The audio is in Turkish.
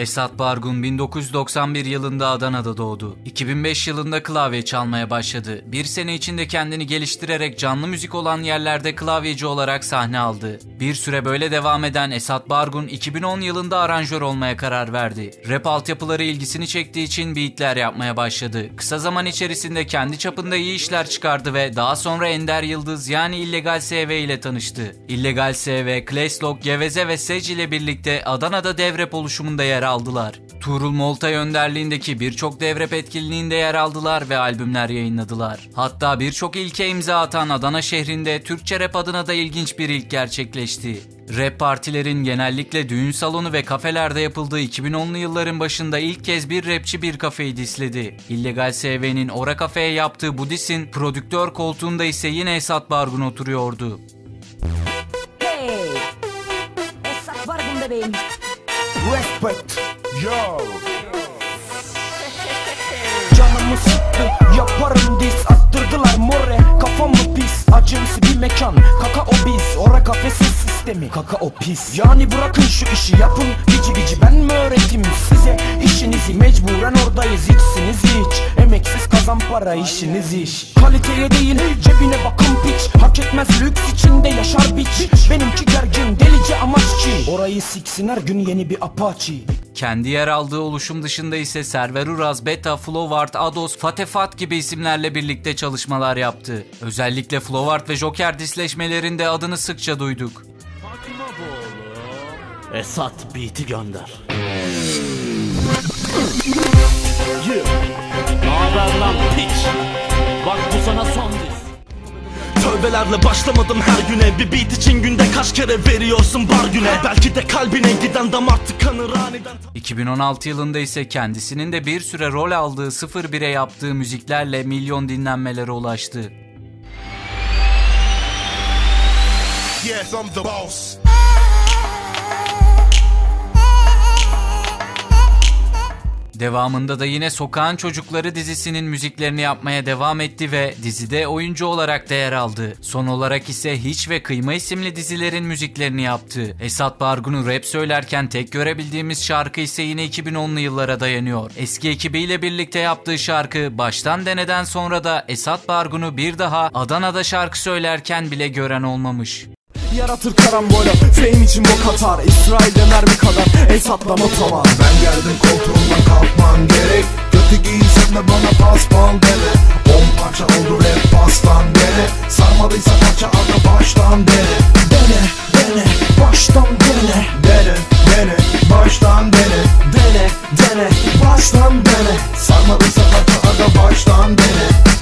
Esat Bargun 1991 yılında Adana'da doğdu. 2005 yılında klavye çalmaya başladı. Bir sene içinde kendini geliştirerek canlı müzik olan yerlerde klavyeci olarak sahne aldı. Bir süre böyle devam eden Esat Bargun 2010 yılında aranjör olmaya karar verdi. Rap altyapıları ilgisini çektiği için beatler yapmaya başladı. Kısa zaman içerisinde kendi çapında iyi işler çıkardı ve daha sonra Ender Yıldız yani İllegal SV ile tanıştı. İllegal SV, Clayslock, Geveze ve Sec ile birlikte Adana'da dev rap oluşumunda yer aldılar. Tuğrul Moltay önderliğindeki birçok devrep etkinliğinde yer aldılar ve albümler yayınladılar. Hatta birçok ilke imza atan Adana şehrinde Türkçe rap adına da ilginç bir ilk gerçekleşti. Rap partilerin genellikle düğün salonu ve kafelerde yapıldığı 2010'lu yılların başında ilk kez bir rapçi bir kafeyi disledi. İllegal SV'nin Ora Kafe'ye yaptığı bu disin prodüktör koltuğunda ise yine Esat Bargun oturuyordu. Hey! Esat Bargun bebeğim. Respect. Yo. Canımı sıktı yaparım diz. Attırdılar more kafamı pis. Acımsı bir mekan kaka o biz. Ora kafesi sistemi kaka o pis. Yani bırakın şu işi yapın Bici bici ben mi öğreteyim size? İşinizi Mecburen oradayız içsiniz hiç. Emeksiz kazan para işiniz iş. Kaliteye değil cebine bakın piç. Hak etmez lüks içinde yaşar biç. Benimki gergin delice amaççı. Orayı siksin her gün yeni bir apache Kendi yer aldığı oluşum dışında ise Server Uraz, Beta, Flowart, Ados, Fatefat gibi isimlerle birlikte çalışmalar yaptı. Özellikle Flowart ve Joker disleşmelerinde adını sıkça duyduk. Esat beat'i gönder. Yeah. Tövbelerle başlamadım her güne Bir beat için günde kaç kere veriyorsun bar güne Belki de kalbine giden damar tıkanır aniden 2016 yılında ise kendisinin de bir süre rol aldığı 01'e yaptığı müziklerle milyon dinlenmelere ulaştı. Yes, I'm the boss. Devamında da yine Sokağın Çocukları dizisinin müziklerini yapmaya devam etti ve dizide oyuncu olarak da yer aldı. Son olarak ise Hiç ve Kıyma isimli dizilerin müziklerini yaptı. Esat Bargun'u rap söylerken tek görebildiğimiz şarkı ise yine 2010'lu yıllara dayanıyor. Eski ekibiyle birlikte yaptığı şarkı Baştan Deneden sonra da Esat Bargun'u bir daha Adana'da şarkı söylerken bile gören olmamış yaratır karambola. Fame için bok atar İsrail'de mermi kadar El satlama tavan Ben geldim koltuğumdan kalkman gerek. Kötü giysen de bana paspal deme On parça oldu rap pastan gene. Sarmadıysa parça arka baştan dene. Dene dene baştan dene. Dene dene baştan dene. Dene dene baştan dene. Sarmadıysa parça arka baştan dene.